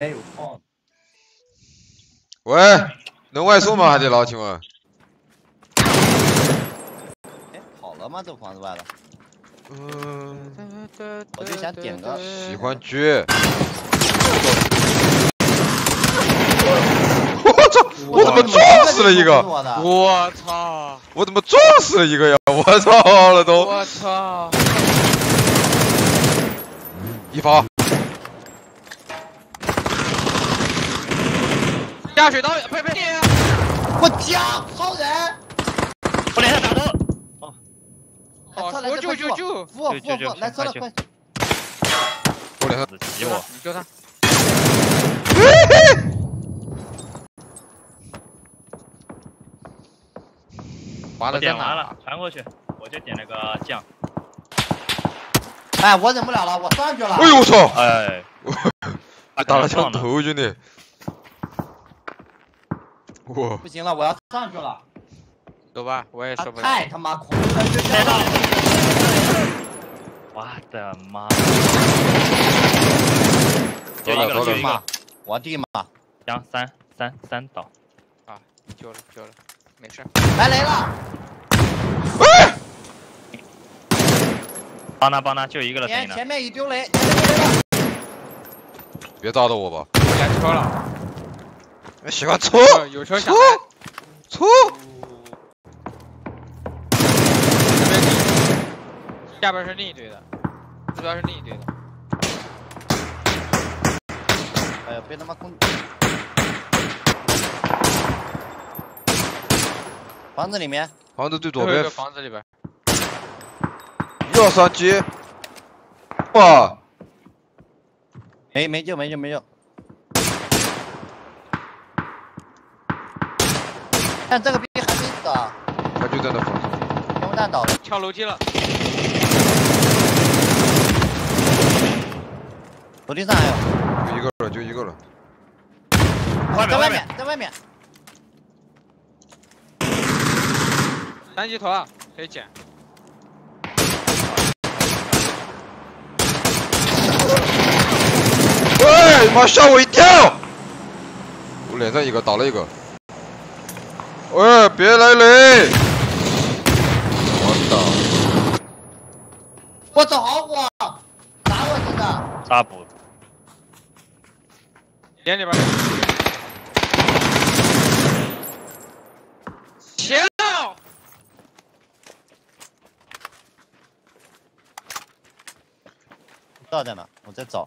没有矿。喂，能外送吗，海底捞？请问？哎，好了吗？这房子外的。嗯。我就想点个。喜欢狙。我操！我怎么撞死了一个？我操！我怎么撞死了一个呀？我操了都！我操！一发。下水道，呸呸！我家好人！我连上打头。哦。哦，我救救救！扶我扶我，来车了快！我连上，挤我！你救他！我点完了，传过去，我就点了个酱。哎，我忍不了了，我上去了。哎呦我操！哎，我 打了枪头，兄弟。我不行了，我要上去了。走吧，我也受不了。太他妈恐怖了！我的妈！走了走了，我的妈！将三三三倒。啊，救了救了，没事。来雷了！喂！帮他帮他，就一个了，前前面已丢雷，别炸到我吧！开车了。喜欢搓，有车搓搓。下边是另一队的，这边是另一队的。哎呀，别他妈空！房子里面，房子最左边。房子里边。要杀鸡！哇！没没救没救没救。看这个逼还没死啊！他就在那房子。烟雾弹倒了，跳楼梯了。楼梯上还有。就一个了，就一个了。在外面，在外面。三级头啊，可以捡。喂，妈吓我一跳！我脸上一个倒了一个。喂，别来雷！我操！我操，好火！打我真的！大补。眼里边。行！道在哪？我在找。